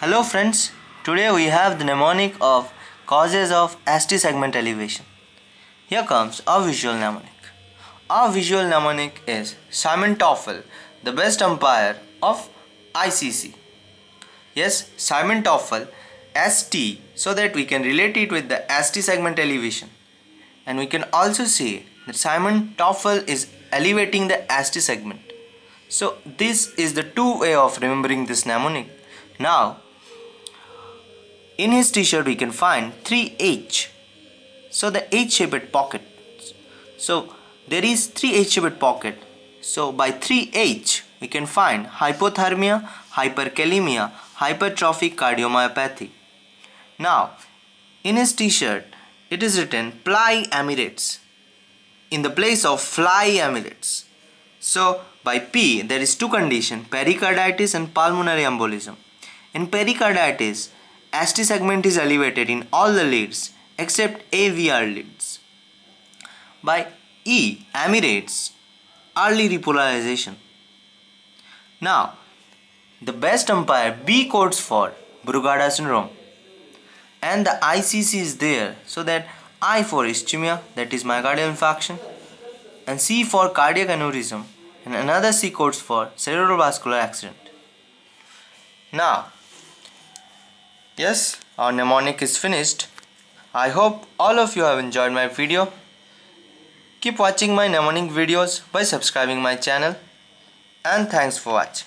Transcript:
Hello friends, today we have the mnemonic of causes of ST segment elevation. Here comes our visual mnemonic. Our visual mnemonic is Simon Taufel, the best umpire of ICC. Yes, Simon Taufel ST so that we can relate it with the ST segment elevation. And we can also say that Simon Taufel is elevating the ST segment. So this is the two way of remembering this mnemonic. Now in his t-shirt we can find 3H. So the H-shaped pocket. So there is 3 H-shaped pocket. So by 3H we can find hypothermia, hyperkalemia, hypertrophic cardiomyopathy. Now in his t-shirt it is written ply Emirates in the place of fly Emirates. So by P there is two condition pericarditis and pulmonary embolism. In pericarditis ST segment is elevated in all the leads except AVR leads. By E, Emirates, early repolarization. Now, the best umpire B codes for Brugada syndrome and the ICC is there so that I for ischemia that is myocardial infarction and C for cardiac aneurysm and another C codes for cerebral vascular accident. Now, Yes, our mnemonic is finished. I hope all of you have enjoyed my video. Keep watching my mnemonic videos by subscribing my channel and thanks for watching.